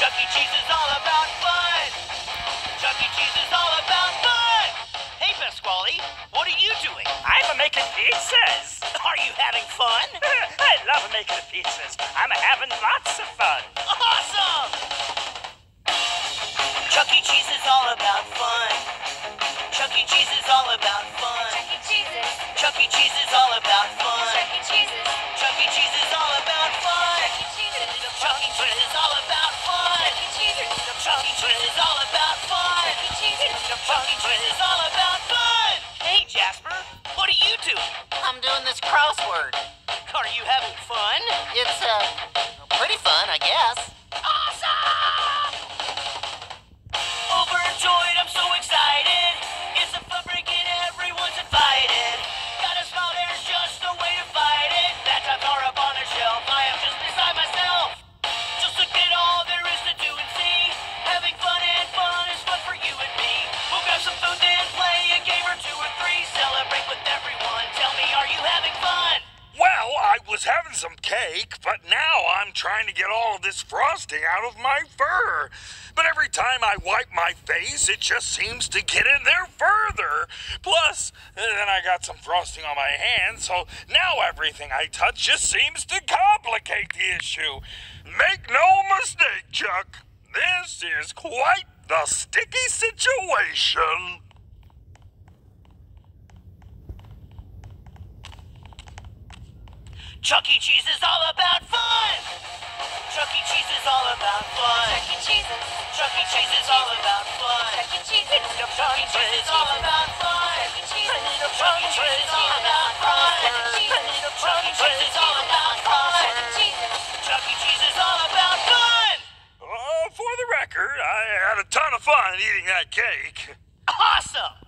Chuck E. Cheese is all about fun. Chuck E. Cheese is all about fun. Hey, Pasqually, what are you doing? I'm making pizzas. Are you having fun? I love making pizzas. I'm having lots of fun. Awesome! Chuck E. Cheese is all about fun. Chuck E. Cheese is all about fun. Chuck E. Cheese's. Chuck E. Cheese is all about fun. Chuck E. Cheese's. Chuck E. Cheese is all about fun. Chuck E. Chuck E. Cheese is all about Is all about fun. Chuck. Cheese's. Chuck. Cheese is all about fun. Hey, Jasper, what are you doing? I'm doing this crossword. Are you having fun? It's, uh, pretty fun, I guess. Awesome! Was having some cake, but now I'm trying to get all of this frosting out of my fur. But every time I wipe my face, it just seems to get in there further. Plus, then I got some frosting on my hands, so now everything I touch just seems to complicate the issue. Make no mistake, Chuck. This is quite the sticky situation. Chuck E. Cheese is all about fun. Chuck E. Cheese is all about fun. Chuck E. Cheese's. Chuck E. Cheese is all about fun. Chuck E. Cheese's. Chuck E. Cheese is all about fun. Chuck E. Cheese's. Chuck E. Cheese is all about fun. Chuck E. Cheese is all about fun. Chuck E. Cheese's. Chuck E. Cheese is all about fun. Uh, for the record, I had a ton of fun eating that cake. Awesome.